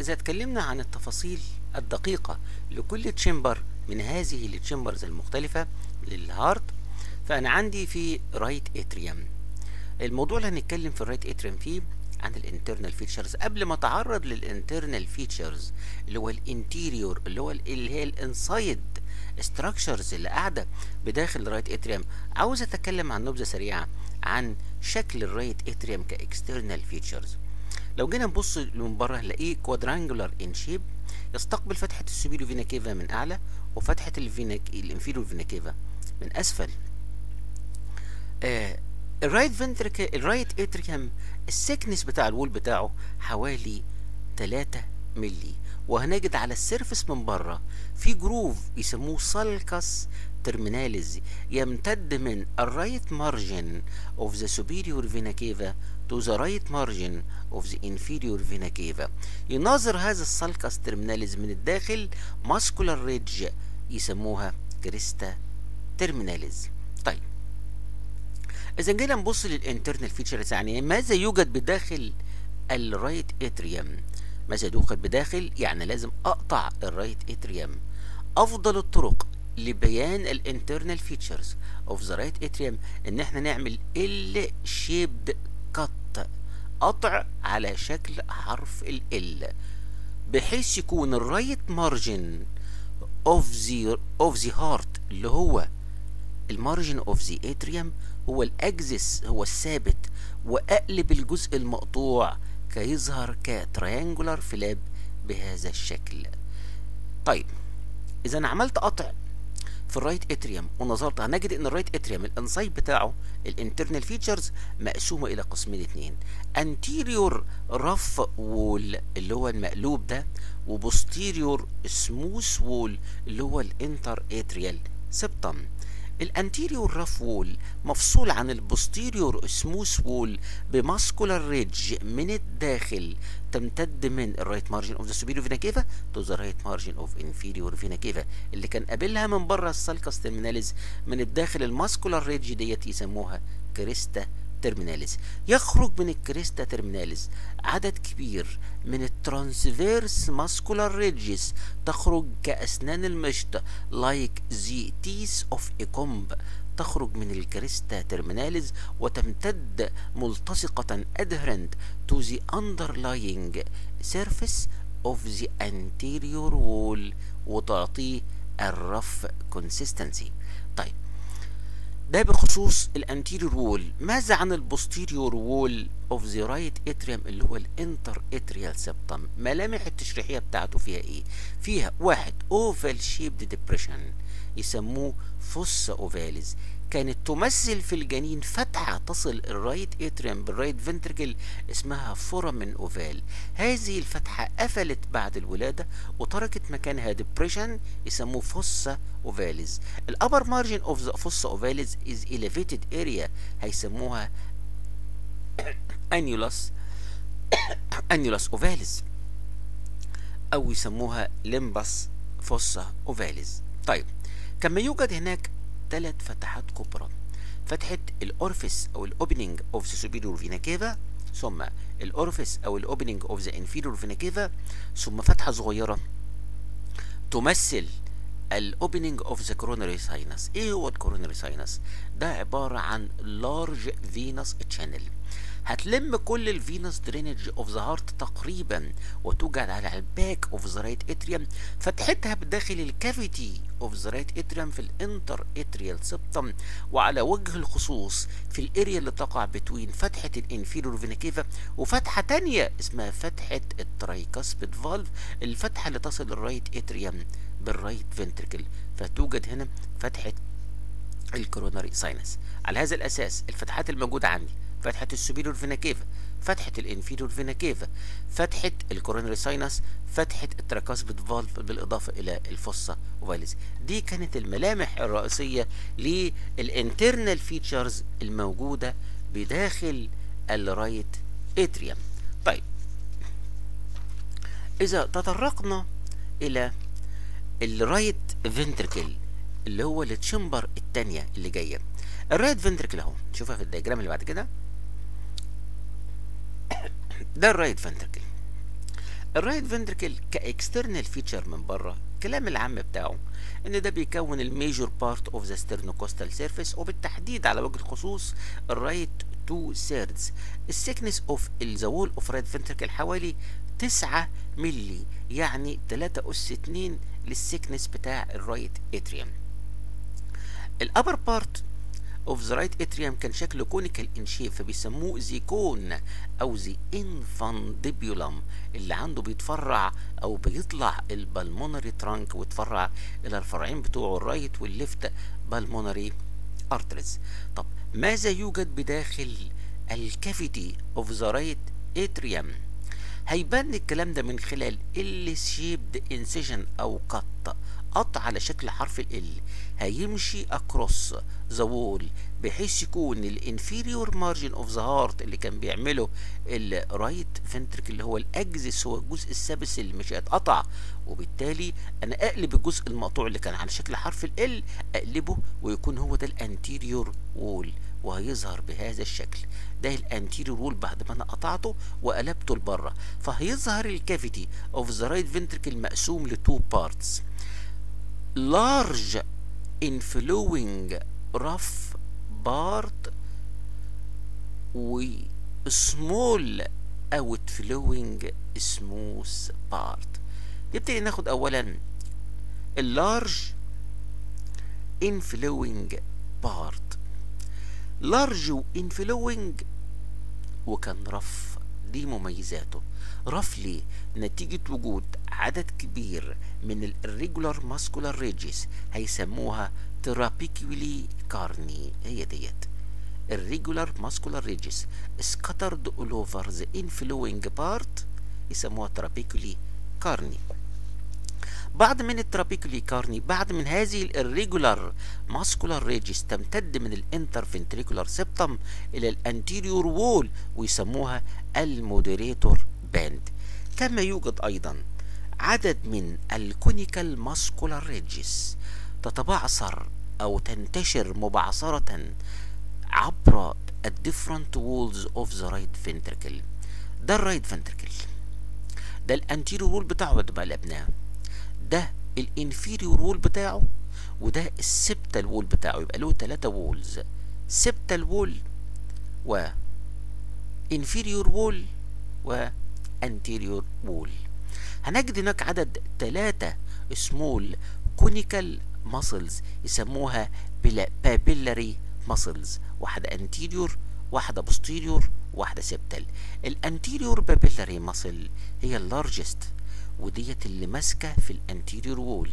إذا اتكلمنا عن التفاصيل الدقيقة لكل chamber من هذه ال chambers المختلفة لل heart فأنا عندي في right atrium. الموضوع اللي هنتكلم في ال right atrium فيه عن ال internal features. قبل ما أتعرض لل internal features اللي هو ال anterior اللي هو اللي هي ال inside structures اللي قاعدة بداخل ال right atrium عاوز أتكلم عن نبذة سريعة عن شكل ال right atrium ك external features لو جينا نبص من بره هنلاقيه quadrangular in shape يستقبل فتحة ال superior vena cava من أعلى وفتحة ال vena ال inferior vena cava من أسفل. آه الرايت فنتريك الرايت اتريوم السكنس بتاع الوول بتاعه حوالي 3 ملي وهنجد على ال surface من بره في groove يسموه sulcus terminalis يمتد من ال right margin of the superior vena cava to the right margin of the inferior vena cava. يناظر هذا ال sulcus terminalis من الداخل muscular ridge يسموها crista terminalis طيب. إذا جينا نبص لل internal features يعني ماذا يوجد بداخل ال right atrium ماذا يوجد بداخل؟ يعني لازم أقطع ال right atrium أفضل الطرق لبيان ال internal features of the right atrium إن إحنا نعمل L-shaped cut قطع على شكل حرف L بحيث يكون ال right margin of the of the heart اللي هو ال margin of the atrium هو ال axis هو الثابت وأقلب الجزء المقطوع كيظهر ك triangular flap بهذا الشكل. طيب إذا عملت قطع في ال right atrium ونظرت هنجد إن ال right atrium ال inside بتاعه ال internal features مقسومة إلى قسمين اتنين. anterior rough wall اللي هو المقلوب ده و posterior smooth wall اللي هو ال interatrial septum. ال anterior rough wall مفصول عن ال posterior smooth wall ب muscular ridge من الداخل تمتد من ال right margin of the superior vena cava to the right margin of inferior vena cava. اللي كان قابلها من بره ال sulcus terminalis من الداخل ال muscular ridge ديت يسموها crista terminalis يخرج من ال crista terminalis عدد كبير من ال transverse muscular ridges تخرج كأسنان المشط like the teeth of a comb تخرج من ال crista terminalis وتمتد ملتصقة adherent to the underlying surface of the anterior wall وتعطيه ال rough consistency. طيب. ده بخصوص ال anterior wall ماذا عن ال posterior wall of the right atrium اللي هو ال interatrial septum ملامح التشريحية بتاعته فيها إيه؟ فيها واحد oval-shaped depression يسموه fossa ovalis كانت تمثل في الجنين فتحة تصل ال right atrium بال right ventricle اسمها foramen ovale. هذه الفتحة قفلت بعد الولادة وتركت مكانها depression يسموه fossa ovalis ال upper margin of the fossa ovalis is elevated area هيسموها annulus annulus ovalis أو يسموها limbus fossa ovalis طيب كما يوجد هناك ثلاث فتحات كبرى. فتحة ال orifice أو ال opening of the superior vena cava ثم ال orifice أو ال opening of the inferior vena cava ثم فتحة صغيرة. تمثل ال opening of the coronary sinus إيه هو ال coronary sinus ده عبارة عن large venous channel هتلم كل ال venous drainage of the heart تقريبا وتوجد على ال back of the right atrium فتحتها بداخل ال cavity of the right atrium في ال interatrial septum وعلى وجه الخصوص في ال area اللي تقع between فتحة ال inferior vena cava وفتحة تانية اسمها فتحة ال tricuspid valve الفتحة اللي تصل ال right atrium بال right ventricle فتوجد هنا فتحة ال coronary sinus على هذا الأساس الفتحات الموجودة عندي فتحة ال superior vena cava فتحة ال inferior vena cava فتحة ال coronary sinus فتحة ال tricuspid valve بالإضافة إلى ال fossa ovalis دي كانت الملامح الرئيسية لل internal features الموجودة بداخل ال right atrium طيب إذا تطرقنا إلى ال right ventricle اللي هو ال chamber الثانية اللي جاية. ال right ventricle اهو نشوفها في ال diagram اللي بعد كده. ده ال right ventricle ال right ventricle ك external feature من بره الكلام العام بتاعه إن ده بيكون ال major part of the sternocostal surface وبالتحديد على وجه الخصوص ال right two thirds ال thickness of the wall of right ventricle حوالي 9 ملي يعني 3 أس 2 لل thickness بتاع ال right atrium. ال upper part of the right atrium كان شكله conical in shape فبيسموه the cone أو the infundibulum اللي عنده بيتفرع أو بيطلع ال pulmonary trunk ويتفرع إلى الفرعين بتوعه ال right وال left pulmonary arteries طب ماذا يوجد بداخل ال cavity of the right atrium هيبان الكلام ده من خلال L shaped incision أو cut قطع على شكل حرف L هيمشي across the wall بحيث يكون ال inferior margin of the heart اللي كان بيعمله ال right ventricle اللي هو الاجزس هو الجزء الثابت اللي مش هيتقطع. وبالتالي أنا أقلب الجزء المقطوع اللي كان على شكل حرف L أقلبه ويكون هو ده ال anterior wall وهيظهر بهذا الشكل. ده ال anterior wall بعد ما أنا قطعته وقلبته لبره. فهيظهر ال cavity of the right ventricle مقسوم ل two parts. large inflowing rough part و small outflowing smooth part نبتدي ناخد اولا ال large inflowing part large و inflowing وكان rough دي مميزاته. rough ليه نتيجة وجود عدد كبير من ال irregular muscular ridges هيسموها trabeculae carneae هي ديت. ال irregular muscular ridges scattered all over the inflowing part يسموها trabeculae carneae بعض من ال trabeculae carneae بعض من هذه ال irregular muscular ridges تمتد من ال interventricular septum إلى ال anterior wall ويسموها ال moderator band. كما يوجد أيضا عدد من ال conical muscular ridges تتبعثر أو تنتشر مبعثرة عبر ال different walls of the right ventricle ده ال right ventricle ده ال anterior wall بتاعه بقى قلبناه ده ال inferior wall بتاعه وده ال septal wall بتاعه. يبقى له ثلاثة walls septal wall و inferior وول و anterior وول هنجد هناك عدد ثلاثة small conical muscles يسموها papillary muscles واحدة anterior واحدة posterior واحدة septal ال anterior papillary muscle هي ال largest وديت اللي ماسكة في ال anterior wall.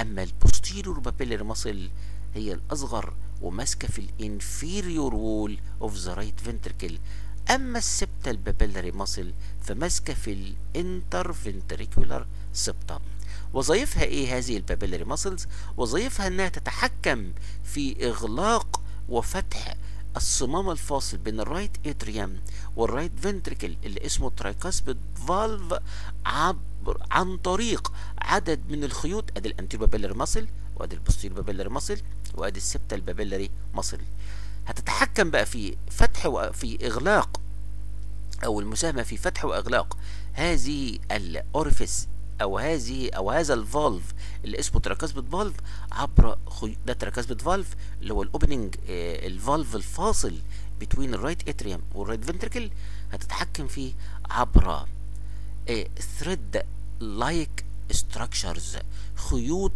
أما ال posterior papillary muscle هي الأصغر وماسكة في ال inferior wall of the right ventricle أما ال septal papillary muscle فماسكة في ال interventricular septum وظيفها إيه هذه ال papillary muscles؟ وظيفها إنها تتحكم في إغلاق وفتح الصمام الفاصل بين ال right atrium وال right ventricle اللي اسمه tricuspid valve عبر عن طريق عدد من الخيوط أدي ال antero papillary muscle وأدي ال postero papillary muscle وأدي ال septal papillary muscle هتتحكم بقى في فتح وفي إغلاق أو المساهمة في فتح وإغلاق هذه ال orifice أو هذه أو هذا ال valve اللي اسمه tricuspid valve عبر. ده tricuspid valve اللي هو ال opening آه ال valve الفاصل بين ال right atrium وال right ventricle هتتحكم فيه عبر thread like structures خيوط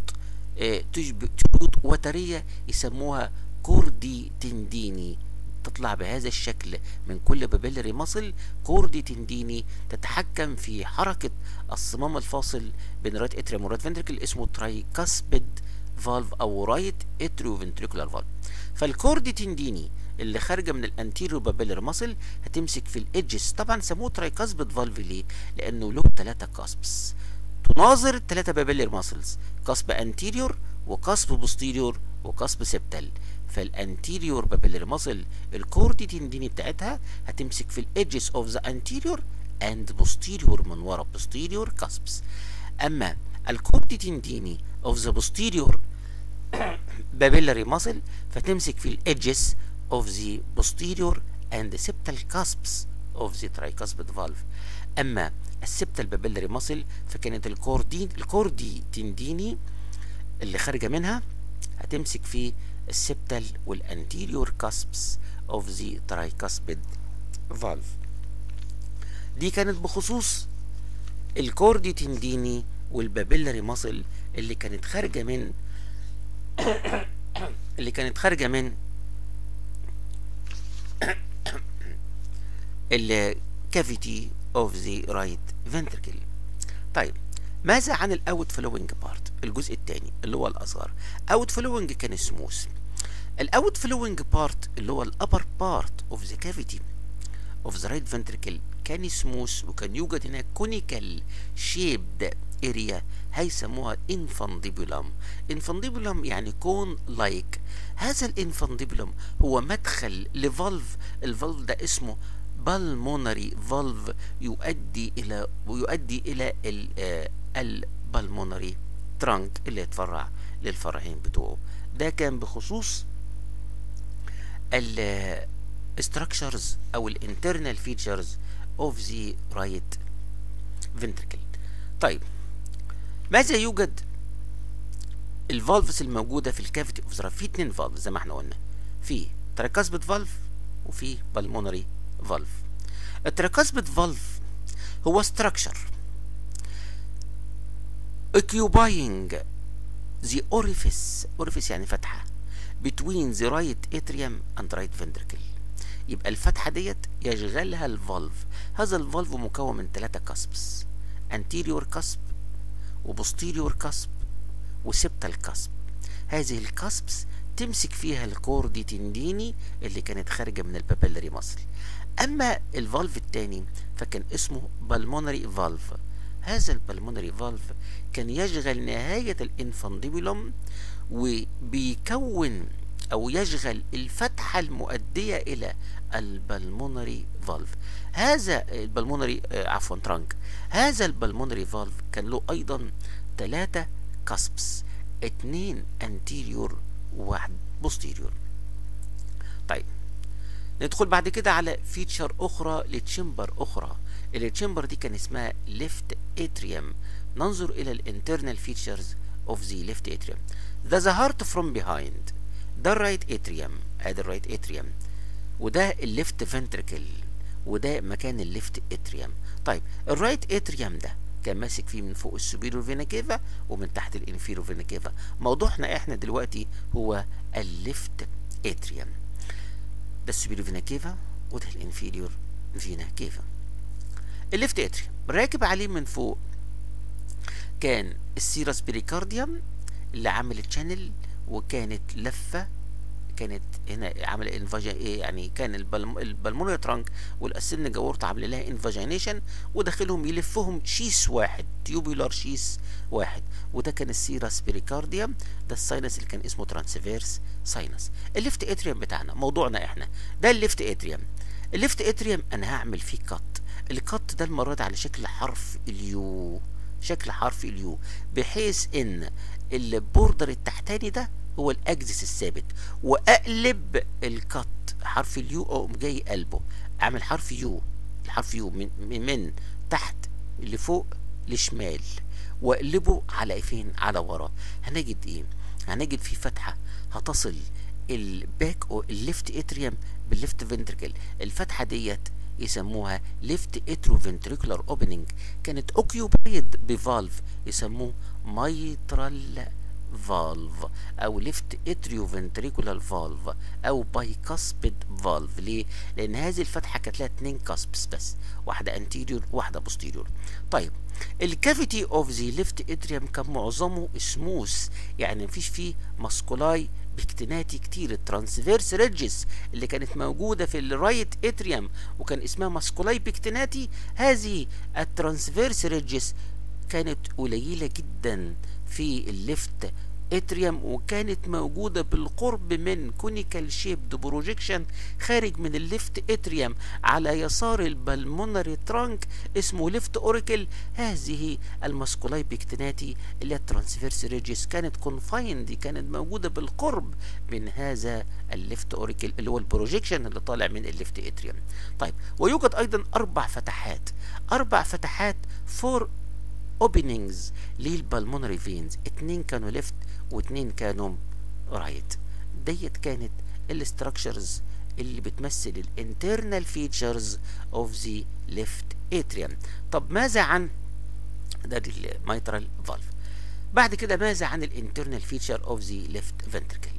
آه تشبه خيوط وترية يسموها chordae tendineae. تطلع بهذا الشكل من كل papillary muscle chordae tendineae تتحكم في حركة الصمام الفاصل بين ال right atrium وال right ventricle اسمه tricuspid valve أو right atrioventricular valve فال chordae tendineae اللي خارجة من ال anterior papillary muscle هتمسك في ال edges. طبعا سموه tricuspid valve ليه لأنه له ثلاثة cusps. تناظر الثلاثه papillary muscles cusp anterior و cusp posterior و cusp septal فال anterior papillary muscle ال chordae tendineae بتاعتها هتمسك في ال edges of the anterior and posterior من ورا posterior cusps أما ال chordae tendineae of the posterior papillary muscle فتمسك في ال edges of the posterior and septal cusps of the tricuspid valve. أما ال septal papillary muscle فكانت ال chordae ال chordae tendineae اللي خارجة منها هتمسك في ال septal وال anterior cusps of the tricuspid valve دي كانت بخصوص ال chordae tendineae وال papillary muscle اللي كانت خارجة من اللي كانت خارجة من ال cavity of the right ventricle طيب ماذا عن ال outflowing part الجزء الثاني اللي هو الأصغر. outflowing كان smooth ال outflowing part اللي هو ال upper part of the cavity of the right ventricle كان smooth وكان يوجد هناك conical shaped area هيسموها infundibulum infundibulum يعني cone like هذا ال infundibulum هو مدخل ل valve ال valve ده اسمه pulmonary valve يؤدي إلى ويؤدي إلى ال pulmonary trunk اللي يتفرع للفرعين بتوعه. ده كان بخصوص ال structures أو ال internal features of the right ventricle. طيب ماذا يوجد؟ ال valves الموجودة في ال cavity of the في اتنين valve زي ما إحنا قلنا. في tricuspid valve وفي pulmonary valve. ال tricuspid valve هو structure. Occupying the orifice. Orifice يعني فتحة. Between the right atrium and right ventricle. يبقى الفتحة ديت يشغلها ال valve. هذا ال valve مكون من ثلاثة cusps anterior cusp و posterior cusp و septal cusp هذه ال cusps تمسك فيها ال chordae tendineae اللي كانت خارجة من ال papillary muscle أما ال valve الثاني فكان اسمه pulmonary valve. هذا ال pulmonary valve كان يشغل نهاية ال infundibulum وبيكون أو يشغل الفتحة المؤدية إلى ال pulmonary valve. هذا ال pulmonary آه عفوا trunk. هذا ال pulmonary valve كان له أيضا ثلاثة cusps اتنين anterior وواحد posterior. طيب ندخل بعد كده على feature أخرى ل chamber أخرى. ال chamber دي كان اسمها left atrium. ننظر إلى ال internal features of the left atrium ده the heart from behind ده ال right atrium ادي ال right atrium وده ال left ventricle وده مكان ال left atrium طيب ال right atrium ده كان ماسك فيه من فوق ال superior vena cava ومن تحت ال inferior vena cava موضوعنا إحنا دلوقتي هو ال left atrium ده ال superior vena cava وده ال inferior vena cava ال left atrium راكب عليه من فوق. كان ال serous pericardium اللي عمل channel وكانت لفة كانت هنا عمل invagi إيه يعني كان ال pulmonary trunk وال ascending aorta عامل لها invagination وداخلهم يلفهم sheath واحد tubular sheath واحد وده كان ال serous pericardium ده ال sinus اللي كان اسمه transverse sinus ال left atrium بتاعنا موضوعنا إحنا ده ال left atrium ال left atrium أنا هعمل فيه cut ال cut ده المرة دي على شكل حرف ال U. شكل حرف ال U بحيث إن ال border التحتاني ده هو ال axis الثابت. وأقلب ال cut حرف ال U أقوم جاي قلبه. أعمل حرف U الحرف يو من, من تحت لفوق لشمال. وأقلبه على فين؟ على ورا هنجد إيه؟ هنجد في فتحة هتصل ال back أو ال left atrium بال left ventricle الفتحة ديت يسموها left atrioventricular opening. كانت occupied ب valve يسموه mitral valve أو left atrioventricular valve أو bicuspid valve. ليه؟ لأن هذه الفتحة كانت لها اتنين cusps بس واحدة anterior واحدة posterior طيب ال cavity of the left atrium كان معظمه سموث يعني مفيش فيه musculi pectinati كتير ال transverse ridges اللي كانت موجودة في ال right atrium وكان اسمها musculi pectinati هذه ال transverse ridges كانت قليلة جدا في ال left atrium وكانت موجودة بالقرب من conical shaped projection خارج من ال left atrium على يسار ال pulmonary trunk اسمه left auricle. هذه ال musculi pectinati اللي هي ال transverse ridges. كانت confined كانت موجودة بالقرب من هذا ال left auricle اللي هو ال projection اللي طالع من ال left atrium طيب ويوجد أيضا أربع فتحات. أربع فتحات four openings لل pulmonary veins اتنين كانوا left واتنين كانوا right. ديت كانت ال structures اللي بتمثل ال internal features of the left atrium طب ماذا عن ده ال mitral valve بعد كده ماذا عن ال internal feature of the left ventricle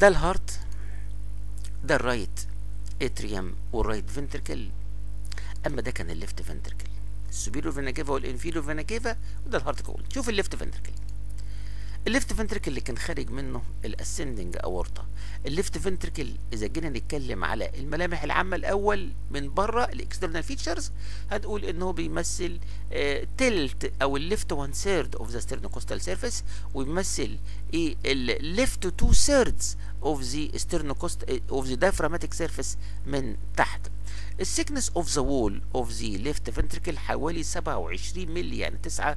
ده ال heart ده ال right atrium وال right ventricle أما ده كان ال left ventricle ال superior vena cava وال inferior vena cava وده ال heart كول شوف ال left ventricle ال left ventricle اللي كان خارج منه ال ascending aorta ال left ventricle إذا جينا نتكلم على الملامح العامة الأول من بره ال external features هتقول إن هو بيمثل تلت أو ال left 1 third of the sternocostal surface ويمثل إيه ال left 2 thirds of the sternocost of the diaphragmatic surface من تحت. ال thickness of the wall of the left ventricle حوالي 27 مللي يعني 9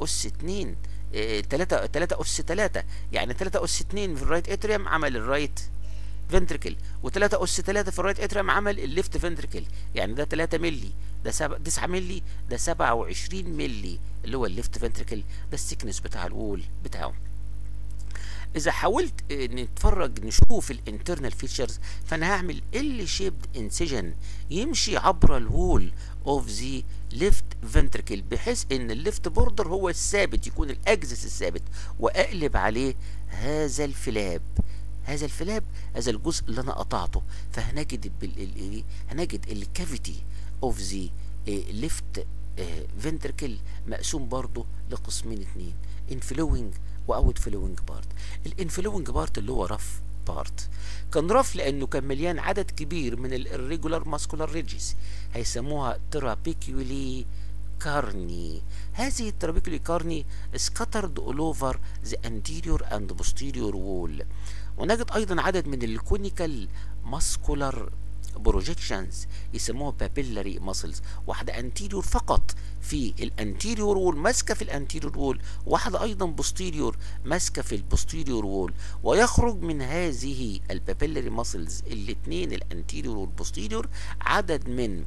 أس 2 3 3 أس 3 يعني 3 أس 2 في ال right atrium عمل ال right ventricle و3 أس 3 في ال right atrium عمل ال left ventricle يعني ده 3 مللي ده 9 مللي ده 27 مللي اللي هو ال left ventricle ده ال thickness بتاع ال wall بتاعه. إذا حاولت نتفرج نشوف ال internal features فأنا هعمل L-shaped incision يمشي عبر ال whole of the left ventricle بحيث إن ال left border هو الثابت يكون ال axis الثابت. وأقلب عليه هذا ال flap. هذا ال flap هذا الجزء اللي أنا قطعته. فهنجد بال هنجد ال cavity of the left ventricle مقسوم برضه لقسمين اتنين. inflowing و outflowing part ال inflowing part اللي هو rough part كان rough لأنه كان مليان عدد كبير من ال irregular muscular ridges هيسموها trabeculae carneae هذه ال trabeculae carneae scattered all over the anterior and posterior wall. ونجد أيضا عدد من ال conical muscular projections يسموها papillary muscles واحدة anterior فقط في ال anterior wall ماسكة في ال anterior wall واحدة أيضا posterior ماسكة في ال posterior wall ويخرج من هذه ال papillary muscles الاثنين ال anterior وال posterior عدد من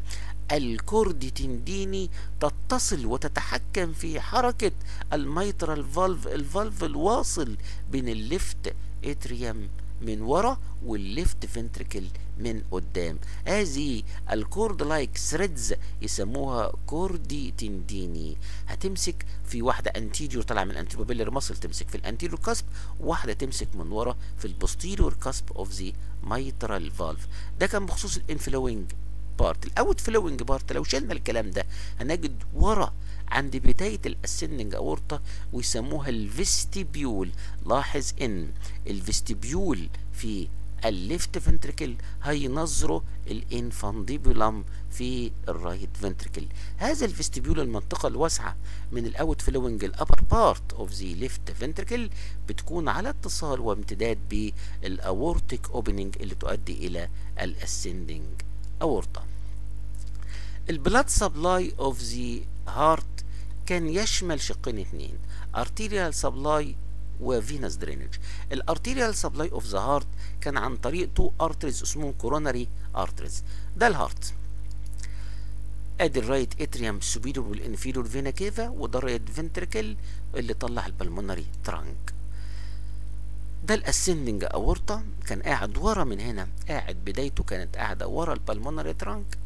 ال chordae tendineae تتصل وتتحكم في حركة ال mitral valve ال valve الواصل بين ال left atrium من ورا وال left ventricle من قدام. هذه ال cord-like threads يسموها chordae tendineae هتمسك في واحدة anterior طالعه من ال anterior papillary muscle تمسك في ال anterior cusp واحدة تمسك من ورا في ال posterior cusp of the mitral valve ده كان بخصوص ال inflowing part ال outflowing part لو شلنا الكلام ده هنجد ورا عند بداية ال ascending aorta ويسموها ال vestibule. لاحظ إن ال vestibule في ال left ventricle هيناظره ال infundibulum في ال right ventricle هذا ال vestibule المنطقة الواسعة من ال outflowing ال upper part of the left ventricle بتكون على اتصال وامتداد بال aortic opening اللي تؤدي إلى ال ascending aorta. ال blood supply of the heart كان يشمل شقين اتنين arterial supply و venous drainage ال arterial supply of the heart كان عن طريق two arteries اسمهم coronary arteries ده ال heart أدي ال right atrium superior وال inferior vena cava وده ال right ventricle اللي طلع ال pulmonary trunk ده ال ascending aorta كان قاعد ورا من هنا قاعد بدايته كانت قاعدة ورا ال pulmonary trunk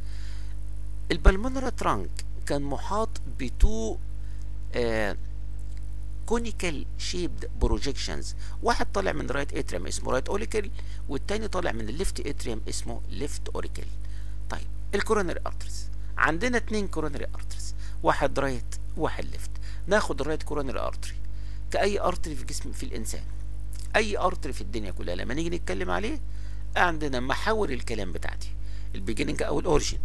ال pulmonary trunk كان محاط ب two conical shaped projections واحد طالع من right atrium اسمه right auricle والتاني طالع من الليفت اتريم اسمه left auricle طيب ال coronary arteries عندنا اتنين coronary arteries واحد right واحد left ناخد ال right coronary artery كأي artery في جسم في الإنسان. أي artery في الدنيا كلها لما نيجي نتكلم عليه عندنا محاور الكلام بتاعتي. البيجيننج أو الاوريجين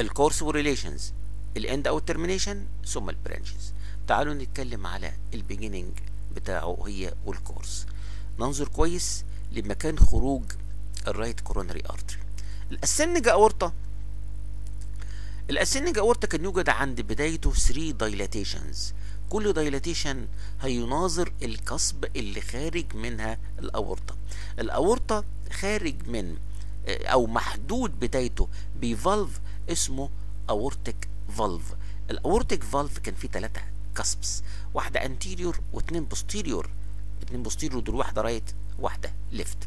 الكورس والريليشنز الاند أو الترمينيشن ثم ال branches تعالوا نتكلم على ال beginning بتاعه هي وال course ننظر كويس لمكان خروج ال right coronary artery ال ascending aorta ال ascending aorta كان يوجد عند بدايته 3 dilatations كل dilatation هيناظر ال cusp اللي خارج منها الاورطه الاورطه خارج من أو محدود بدايته ب valve اسمه aortic valve ال aortic valve كان فيه ثلاثة cusps واحدة anterior واثنين posterior اتنين posterior دول واحدة right واحدة left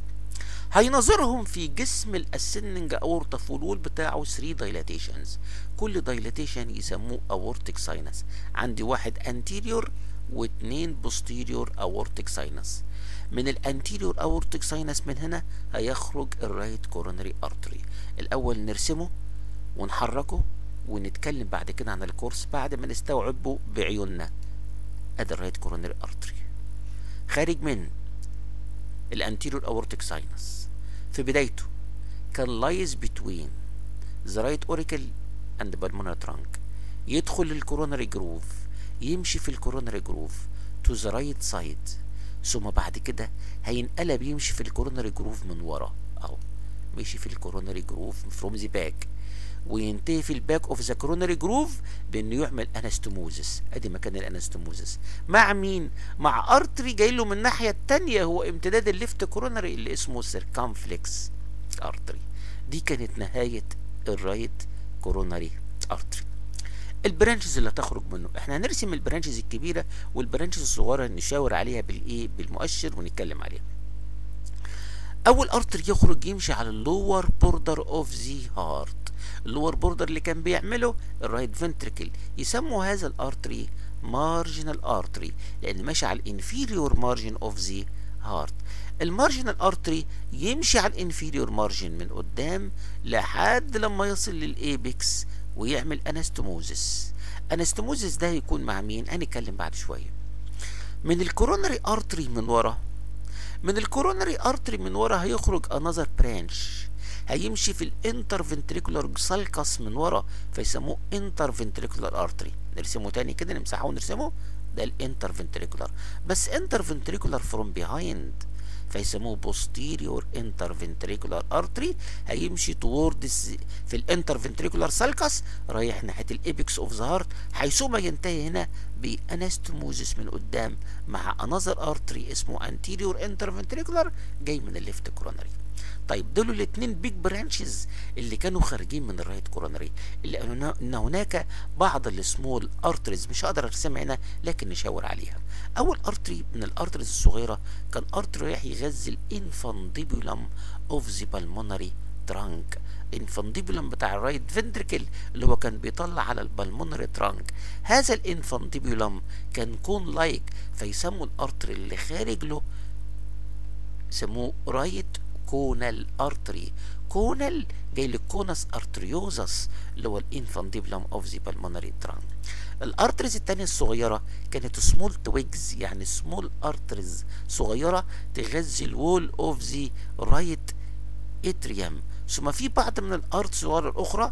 هيناظرهم في جسم ال ascending aorta في ال wall بتاعه 3 dilatations كل dilatation يسموه aortic sinus عندي واحد anterior واثنين posterior aortic sinus من ال anterior aortic sinus من هنا هيخرج ال right coronary artery الأول نرسمه ونحركه ونتكلم بعد كده عن ال course بعد ما نستوعبه بعيوننا. ادي ال right coronary artery خارج من ال anterior aortic sinus في بدايته كان lies between the right auricle and pulmonary trunk يدخل ال coronary groove يمشي في ال coronary groove to the right side ثم بعد كده هينقلب يمشي في ال coronary groove من ورا. اهو مشي في ال coronary groove from the back وينتهي في ال back of the coronary groove بإنه يعمل anastomosis أدي مكان ال anastomosis مع مين؟ مع artery جاي له من الناحية الثانية هو امتداد ال left coronary اللي اسمه circumflex artery دي كانت نهاية ال right coronary artery ال branches اللي هتخرج منه. إحنا هنرسم ال branches الكبيرة وال branches الصغيرة نشاور عليها بالإيه؟ بالمؤشر ونتكلم عليها. أول artery يخرج يمشي على ال lower border of the heart ال lower border اللي كان بيعمله ال right ventricle يسموا هذا ال artery marginal artery لأن ماشي على ال inferior margin of the heart ال marginal artery يمشي على ال inferior margin من قدام لحد لما يصل لل apex ويعمل anastomosis anastomosis ده هيكون مع مين؟ هنتكلم بعد شوية. من ال coronary artery من ورا من ال coronary artery من ورا هيخرج another branch هيمشي في ال interventricular sulcus من ورا فيسموه interventricular artery. نرسمه تاني كده نمسحه ونرسمه. ده ال interventricular بس interventricular from behind فيسموه posterior interventricular artery. هيمشي toward في ال interventricular sulcus رايح ناحية ال apex of the heart حيثما ينتهي هنا ب anastomosis من قدام مع another artery اسمه anterior interventricular جاي من ال left coronary طيب دول الاثنين big branches اللي كانوا خارجين من ال right coronary إلا إن هناك بعض ال small arteries مش هقدر أرسمها هنا لكن نشاور عليها. أول artery من ال arteries الصغيرة كان artery رايح يغذي ال infundibulum of the pulmonary trunk ال infundibulum بتاع ال right ventricle اللي هو كان بيطلع على ال pulmonary trunk هذا ال infundibulum كان cone-like فيسموا ال artery اللي خارج له يسموه right conal artery conal جاي لل conus arteriosus اللي هو ال infundibulum of the pulmonary trunk ال arteries التانية الصغيرة كانت small twigs يعني small arteries صغيرة تغذي ال wall of the right atrium ثم في بعض من ال arteries الصغيرة الأخرى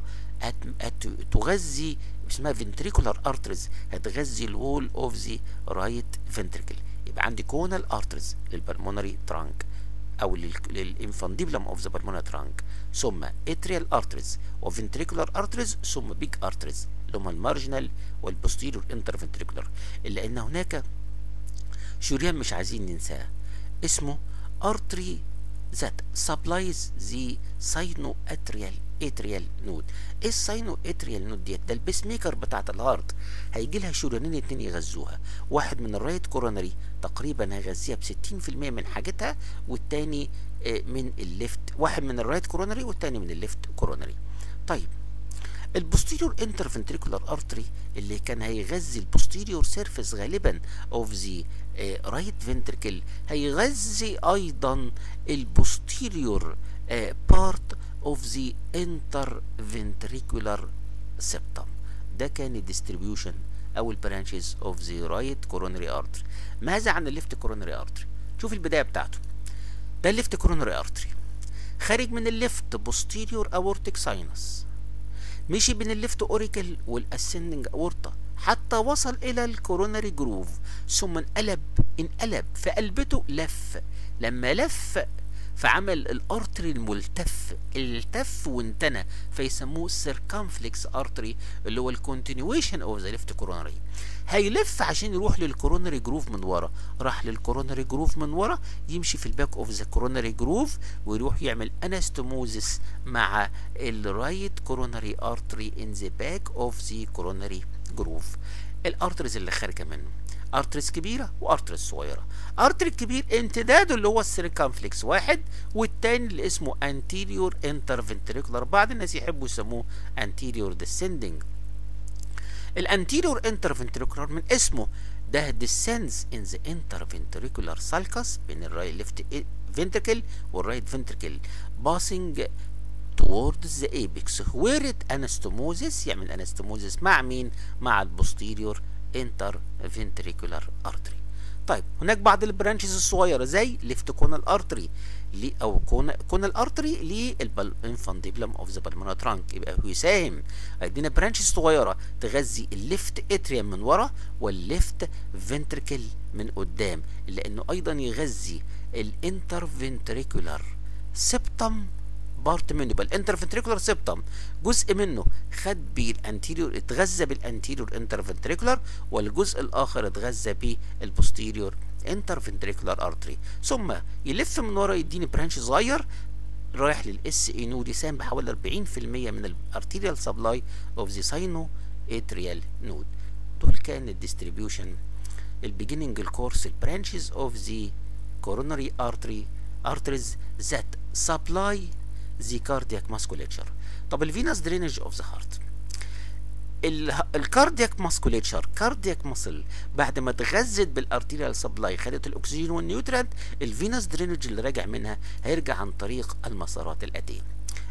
تغذي اسمها ventricular arteries هتغذي ال wall of the right ventricle يبقى عندي conal arteries لل pulmonary trunk. أو لل infundibulum of the pulmonary trunk ثم atrial arteries و ventricular arteries ثم big arteries اللي هم ال marginal وال posterior interventricular إلا إن هناك شريان مش عايزين ننساه اسمه artery that supplies the sinoatrial node إيه ال sinoatrial node ديت ده ال pacemaker بتاعت ال heart هيجي لها شريانين اتنين يغذوها. واحد من ال right coronary تقريبا هيغذيها ب 60% من حاجتها والتاني من ال left. واحد من ال right coronary والتاني من ال left coronary. طيب ال posterior interventricular artery اللي كان هيغذي ال posterior surface غالبا of the right ventricle هيغذي أيضا ال posterior part of the interventricular septum ده كان ال distribution أو ال branches of the right coronary artery ماذا عن ال left coronary artery شوف البداية بتاعته. ده ال left coronary artery خارج من ال left posterior aortic sinus مشي بين ال left auricle وال ascending aorta حتى وصل إلى ال coronary groove ثم انقلب انقلب. فقلبته لف. لما لف فعمل ال artery الملتف التف وانتنى فيسموه circumflex artery اللي هو ال continuation of the left coronary هيلف عشان يروح لل coronary groove من ورا. راح لل coronary groove من ورا يمشي في ال back of the coronary groove ويروح يعمل anastomosis مع ال right coronary artery in the back of the coronary groove ال arteries اللي خارجه منه. arteries كبيرة و arteries صغيرة. artery الكبير امتداده اللي هو ال circumflex واحد والتاني اللي اسمه anterior interventricular بعض الناس يحبوا يسموه anterior descending ال anterior interventricular من اسمه ده descends in the interventricular sulcus بين ال right left ventricle وال right ventricle. Passing towards the apex where it anastomoses يعمل anastomosis مع مين؟ مع ال posterior interventricular artery طيب هناك بعض ال branches الصغيرة زي left conal artery أو conal artery لل infundibulum of the pulmonary trunk يبقى يساهم. هيدينا branches صغيرة تغذي ال left atrium من ورا وال left ventricle من قدام لأنه أيضا يغذي ال interventricular septum part منه يبقى ال interventricular septum. جزء منه خد بيه ال anterior اتغذى بال anterior interventricular والجزء الآخر اتغذى بال posterior interventricular artery ثم يلف من ورا يديني branch صغير رايح لل SA node يساهم بحوالي 40% من ال arterial supply of the sinoatrial node دول كان الديستريبيوشن البيجيننج الكورس البرانشز اوف ذا coronary artery arteries that supply the cardiac musculature. طب ال venous drainage of the heart ال cardiac musculature cardiac muscle بعد ما اتغذت بال arterial supply خدت الأكسجين وال nutrient ال venous drainage اللي راجع منها هيرجع عن طريق المسارات الآتية.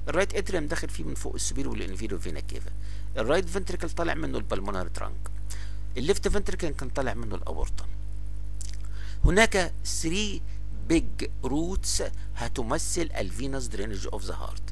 ال right atrium داخل فيه من فوق ال superior وال inferior vena cava. ال right ventricle طالع منه ال pulmonary trunk ال left ventricle كان طالع منه الاورطه هناك 3 big routes هتمثل ال venous drainage of the heart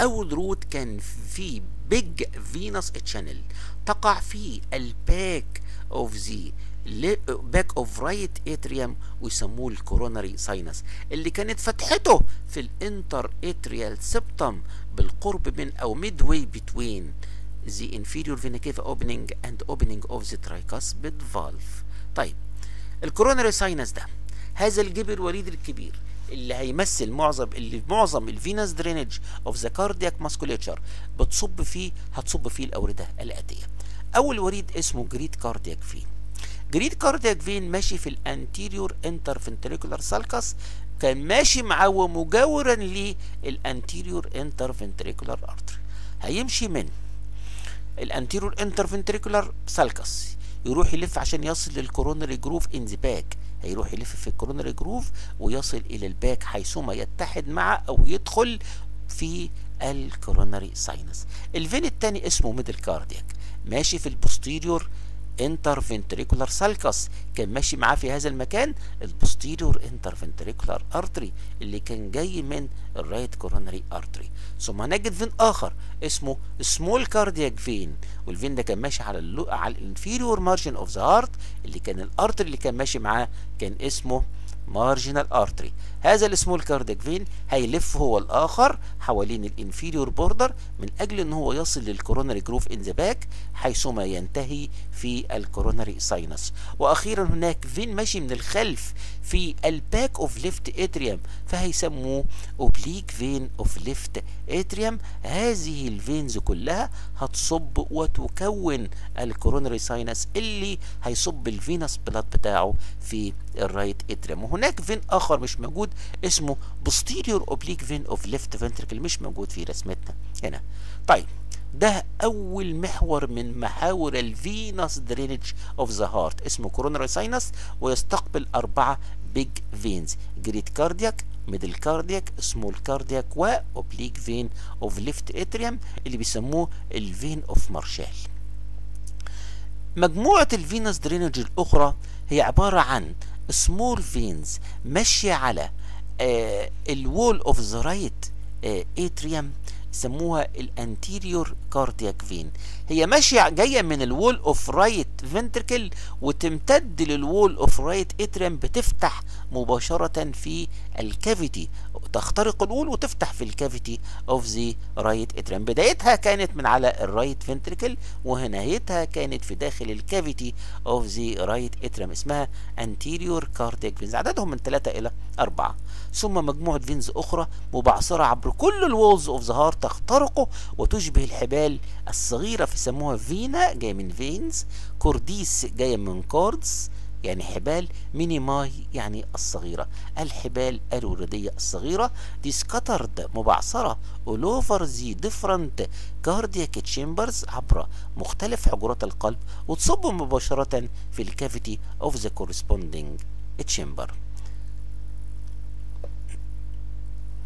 أول route كان في big venous channel تقع في ال back of the back of right atrium ويسموه ال coronary sinus اللي كانت فتحته في ال interatrial septum بالقرب من أو midway between the inferior vena cava opening and opening of the tricuspid valve. طيب ال coronary sinus ده هذا الجبر الوريد الكبير اللي هيمثل معظم اللي معظم ال venous drainage of the cardiac musculature بتصب فيه هتصب فيه الأوردة الآتية. أول وريد اسمه great cardiac vein. great cardiac vein ماشي في ال anterior interventricular sulcus كان ماشي معاه ومجاورا لل anterior interventricular artery. هيمشي من ال anterior interventricular sulcus يروح يلف عشان يصل لل coronary groove in the back. هيروح يلف في ال coronary groove ويصل إلى ال back حيثما يتحد مع أو يدخل في ال coronary sinus. ال vein الثاني اسمه middle cardiac ماشي في ال posterior interventricular sulcus كان ماشي معاه في هذا المكان ال posterior interventricular artery اللي كان جاي من ال right coronary artery ثم نجد vein آخر؟ اسمه small cardiac vein وال vein ده كان ماشي على. على ال inferior margin of the heart اللي كان ال artery اللي كان ماشي معاه كان اسمه marginal artery هذا ال small cardiac vein؟ هيلف هو الآخر حوالين ال inferior border من أجل إن هو يصل لل coronary groove in the back حيثما ينتهي في ال coronary sinus. وأخيرا هناك vein ماشي من الخلف في ال back of left atrium فهيسموه oblique vein of left atrium هذه ال veins كلها هتصب وتكون ال coronary sinus اللي هيصب ال venous blood بتاعه في ال right atrium وهناك vein آخر مش موجود اسمه posterior oblique vein of left ventricle مش موجود في رسمتنا هنا. طيب ده أول محور من محاور ال venous drainage of the heart اسمه coronary sinus ويستقبل أربعة big veins great cardiac middle cardiac small cardiac و oblique vein of left atrium اللي بيسموه ال vein of Marshall مجموعة ال venous drainage الأخرى هي عبارة عن small veins ماشية على ال wall of the right atrium سموها ال anterior cardiac vein. هي ماشية جاية من ال wall of right ventricle وتمتد لل wall of right atrium بتفتح مباشرة في ال cavity. تخترق ال wall وتفتح في ال cavity of the right atrium. بدايتها كانت من على ال right ventricle ونهايتها كانت في داخل ال cavity of the right atrium اسمها anterior cardiac veins. عددهم من 3 إلى 4 ثم مجموعة veins أخرى مبعثرة عبر كل ال walls of the heart تخترقه وتشبه الحبال الصغيرة فيسموها venae جاية من veins. cordis جاية من cords يعني حبال مينيماي يعني الصغيرة. الحبال الوردية الصغيرة دي سكترد مبعثرة over the different cardiac chambers عبر مختلف حجرات القلب وتصب مباشرة في الكافيتي of the corresponding chamber.